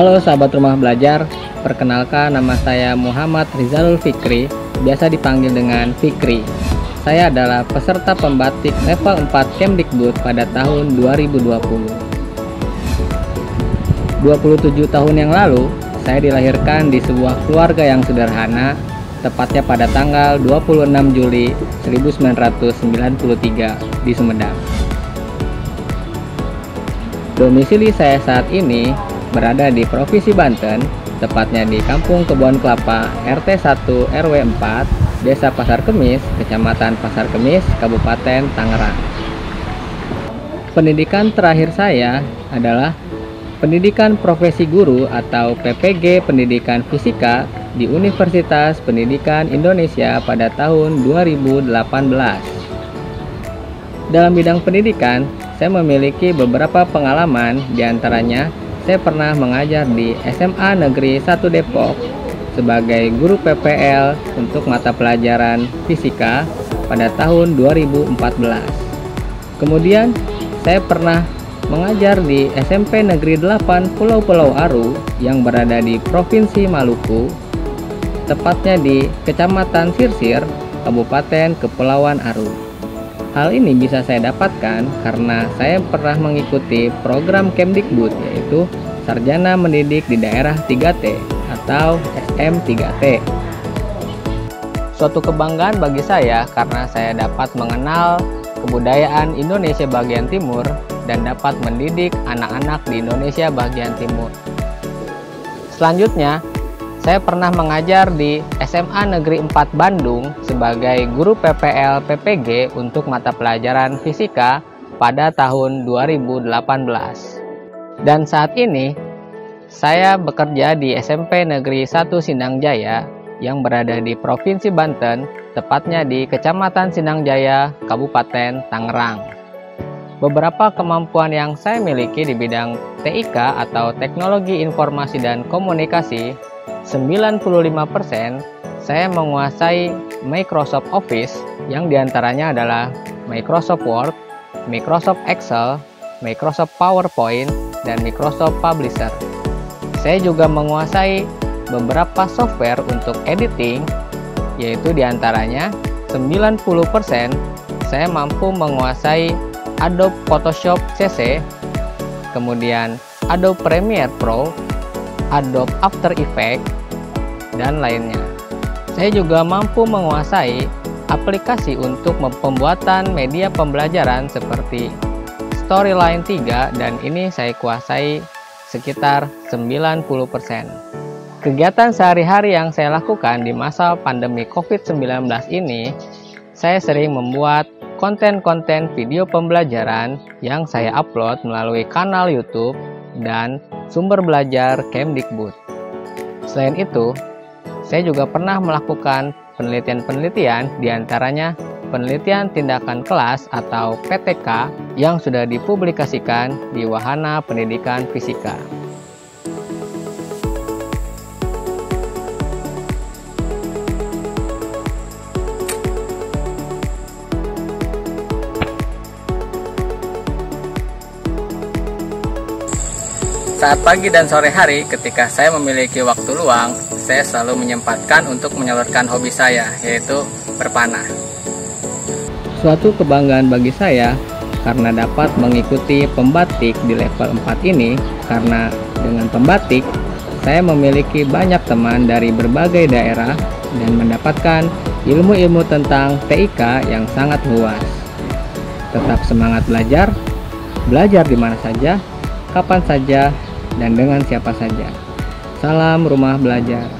Halo sahabat rumah belajar, perkenalkan nama saya Muhammad Rizalul Fikri, biasa dipanggil dengan Fikri. Saya adalah peserta pembatik level 4 Kemdikbud pada tahun 2020. 27 tahun yang lalu, saya dilahirkan di sebuah keluarga yang sederhana, tepatnya pada tanggal 26 Juli 1993 di Sumedang. Domisili saya saat ini berada di Provinsi Banten, tepatnya di Kampung Kebon Kelapa, RT 1 RW 4, Desa Pasar Kemis, Kecamatan Pasar Kemis, Kabupaten Tangerang. Pendidikan terakhir saya adalah pendidikan profesi guru atau PPG Pendidikan Fisika di Universitas Pendidikan Indonesia pada tahun 2018. Dalam bidang pendidikan, saya memiliki beberapa pengalaman di antaranya saya pernah mengajar di SMA Negeri 1 Depok sebagai guru PPL untuk mata pelajaran fisika pada tahun 2014. Kemudian saya pernah mengajar di SMP Negeri 8 Pulau-Pulau Aru yang berada di Provinsi Maluku, tepatnya di Kecamatan Sirsir, Kabupaten Kepulauan Aru. Hal ini bisa saya dapatkan karena saya pernah mengikuti program Kemdikbud yaitu Sarjana Mendidik di Daerah 3T atau SM3T. Suatu kebanggaan bagi saya karena saya dapat mengenal kebudayaan Indonesia bagian timur dan dapat mendidik anak-anak di Indonesia bagian timur. Selanjutnya, saya pernah mengajar di SMA Negeri 4 Bandung sebagai guru PPL PPG untuk mata pelajaran fisika pada tahun 2018. Dan saat ini, saya bekerja di SMP Negeri 1 Sindang Jaya yang berada di Provinsi Banten, tepatnya di Kecamatan Sindang Jaya, Kabupaten Tangerang. Beberapa kemampuan yang saya miliki di bidang TIK atau Teknologi Informasi dan Komunikasi 95% saya menguasai Microsoft Office yang di antaranya adalah Microsoft Word, Microsoft Excel, Microsoft PowerPoint, dan Microsoft Publisher. Saya juga menguasai beberapa software untuk editing, yaitu di antaranya 90% saya mampu menguasai Adobe Photoshop CC, kemudian Adobe Premiere Pro, Adobe After Effects, dan lainnya. Saya juga mampu menguasai aplikasi untuk pembuatan media pembelajaran seperti Storyline 3 dan ini saya kuasai sekitar 90%. Kegiatan sehari-hari yang saya lakukan di masa pandemi COVID-19 ini, saya sering membuat konten-konten video pembelajaran yang saya upload melalui kanal YouTube dan sumber belajar Kemdikbud. Selain itu, saya juga pernah melakukan penelitian-penelitian di antaranya penelitian tindakan kelas atau PTK yang sudah dipublikasikan di Wahana Pendidikan Fisika. Saat pagi dan sore hari, ketika saya memiliki waktu luang, saya selalu menyempatkan untuk menyalurkan hobi saya, yaitu berpanah. Suatu kebanggaan bagi saya karena dapat mengikuti pembatik di level 4 ini, karena dengan pembatik, saya memiliki banyak teman dari berbagai daerah dan mendapatkan ilmu-ilmu tentang TIK yang sangat luas. Tetap semangat belajar, belajar di mana saja, kapan saja, dan dengan siapa saja. Salam rumah belajar.